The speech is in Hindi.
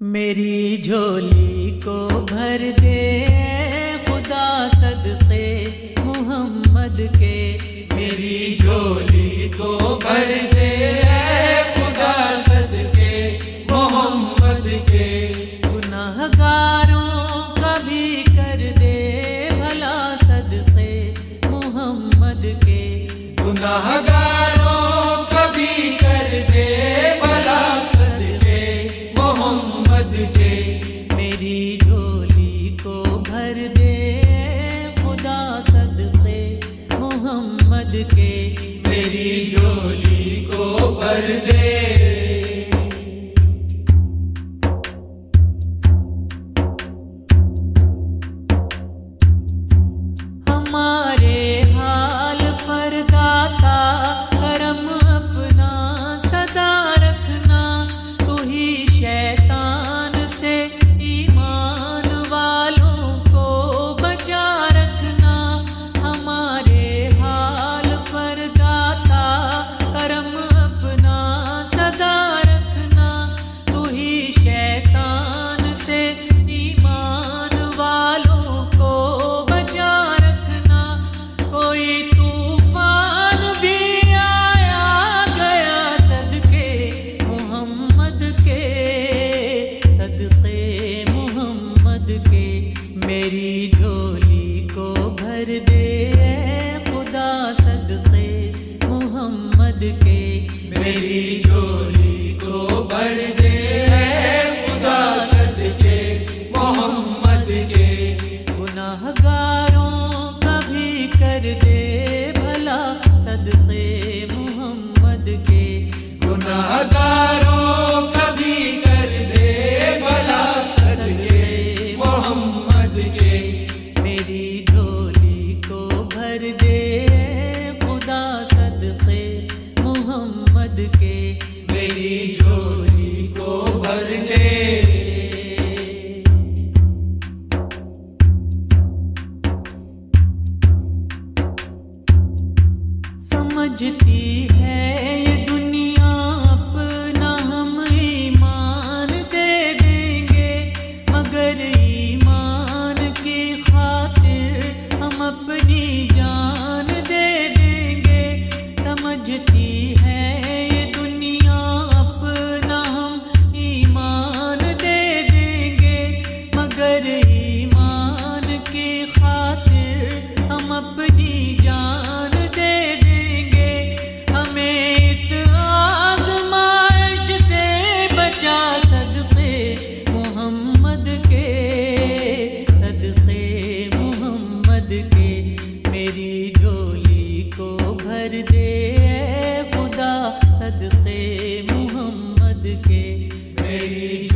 मेरी झोली को भर दे, खुदा सदके मोहम्मद के। मेरी झोली को भर दे, खुदा सदके मोहम्मद के। गुनाहगारों का भी कर दे, भला सदके मोहम्मद के। गुनाहगार better day. कभी कर दे मोहम्मद के। मेरी झोली को भर मोहम्मद के। मेरी झोली को भर दे। समझती है up कर दे खुदा सदके मोहम्मद के। मेरी